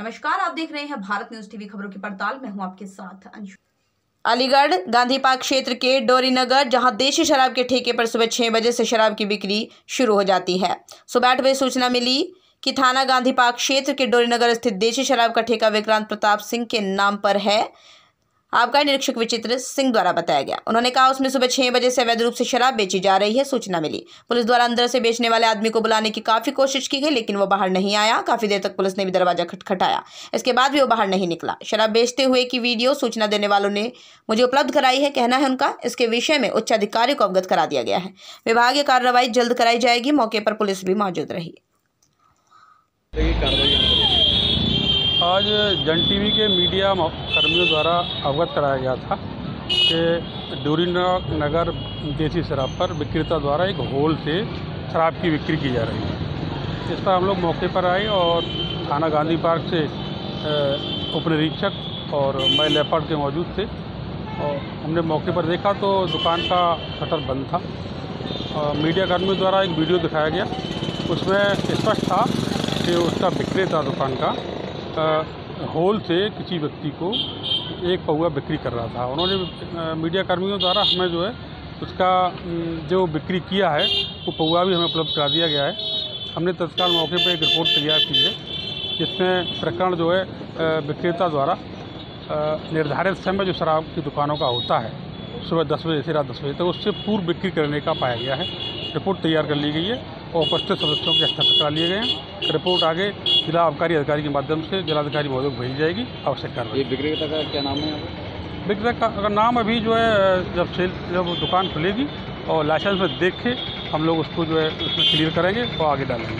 नमस्कार, आप देख रहे हैं भारत न्यूज़ टीवी खबरों की पड़ताल। मैं हूँ आपके साथ अंशु। अलीगढ़, गांधी पार्क क्षेत्र के डोरी नगर जहाँ देशी शराब के ठेके पर सुबह छह बजे से शराब की बिक्री शुरू हो जाती है। सुबह आठ बजे सूचना मिली कि थाना गांधी पार्क क्षेत्र के डोरीनगर स्थित देशी शराब का ठेका विक्रांत प्रताप सिंह के नाम पर है। आपका निरीक्षक विचित्र सिंह द्वारा बताया गया। उन्होंने कहा, उसमें सुबह छह बजे से अवैध रूप से शराब बेची जा रही है, सूचना मिली। पुलिस द्वारा अंदर से बेचने वाले आदमी को बुलाने की काफ़ी कोशिश की गई, लेकिन वो बाहर नहीं आया। काफ़ी देर तक पुलिस ने भी दरवाज़ा खटखटाया। इसके बाद भी वो बाहर नहीं निकला। शराब बेचते हुए की वीडियो सूचना देने वालों ने मुझे उपलब्ध कराई है, कहना है उनका। इसके विषय में उच्च अधिकारी को अवगत करा दिया गया है। विभागीय कार्रवाई जल्द कराई जाएगी। मौके पर पुलिस भी मौजूद रही। आज जन टीवी के मीडिया कर्मियों द्वारा अवगत कराया गया था कि डोरी नगर देसी शराब पर विक्रेता द्वारा एक होल से शराब की बिक्री की जा रही है। इस पर हम लोग मौके पर आए और थाना गांधी पार्क से उप निरीक्षक और मैं लेपर्ड के मौजूद थे और हमने मौके पर देखा तो दुकान का शटर बंद था। अ, मीडिया कर्मियों द्वारा एक वीडियो दिखाया गया। उसमें स्पष्ट था कि उसका विक्रेता दुकान का होल से किसी व्यक्ति को एक पौआ बिक्री कर रहा था। उन्होंने मीडिया कर्मियों द्वारा हमें जो है, उसका जो बिक्री किया है, वो पौआ भी हमें उपलब्ध करा दिया गया है। हमने तत्काल मौके पर एक रिपोर्ट तैयार की है, जिसमें प्रकरण जो है विक्रेता द्वारा निर्धारित समय जो शराब की दुकानों का होता है, सुबह दस बजे से रात दस बजे तक, उससे पूर्व बिक्री करने का पाया गया है। रिपोर्ट तैयार कर ली गई है और उपस्थित सदस्यों के हस्ताक्षर करा लिए गए हैं। रिपोर्ट आगे जिला आबकारी अधिकारी के माध्यम से जिलाधिकारी महोदय को भेजी जाएगी आवश्यक कार्रवाई। ये विक्रेता का क्या नाम है विक्रेता का का नाम अभी जो है जब सेल जब दुकान खुलेगी और लाइसेंस में देख के हम लोग उसको जो है उसमें क्लियर करेंगे और आगे डालेंगे।